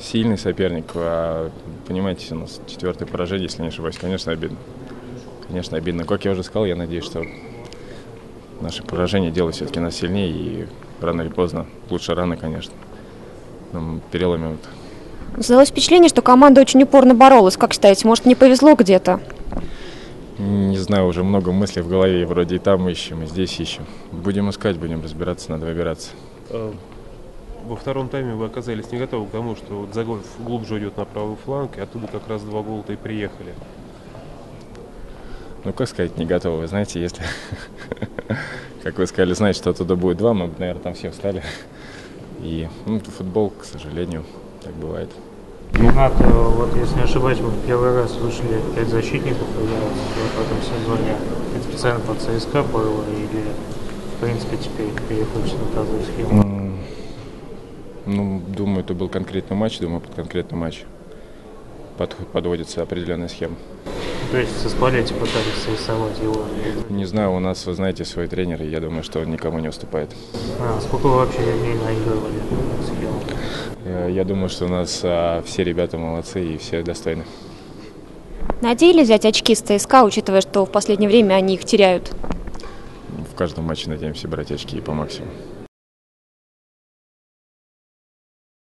сильный соперник. А, понимаете, у нас четвертое поражение, если не ошибаюсь. Конечно, обидно. Конечно, обидно. Как я уже сказал, я надеюсь, что наше поражение делает все-таки нас сильнее. И рано или поздно, лучше рано, конечно, нам переломим это. Создалось впечатление, что команда очень упорно боролась. Как считаете, может, не повезло где-то? Не знаю, уже много мыслей в голове. Вроде и там ищем, и здесь ищем. Будем искать, будем разбираться, надо выбираться. Во втором тайме вы оказались не готовы к тому, что вот Загоев глубже идет на правый фланг, и оттуда как раз два гола-то и приехали. Ну, как сказать, не готовы. Вы знаете, если, как вы сказали, знаете, что оттуда будет два, мы бы, наверное, там все встали. И ну, футбол, к сожалению, так бывает. Игнат, э, вот если не ошибаюсь, вы в первый раз вышли пять защитников в этом сезоне. Это специально под ЦСКА было или, в принципе, теперь переходите на тазовую схему? Ну, думаю, это был конкретный матч, думаю, под конкретный матч под- подводится определенная схема. То есть со Спалетти пытались срисовать его. Не знаю, у нас, вы знаете, свой тренер, и я думаю, что он никому не уступает. А, сколько вы вообще дней наигрывали схему? Э, Я думаю, что у нас а, все ребята молодцы и все достойны. Надеялись взять очки с ЦСКА, учитывая, что в последнее время они их теряют? В каждом матче надеемся брать очки по максимуму.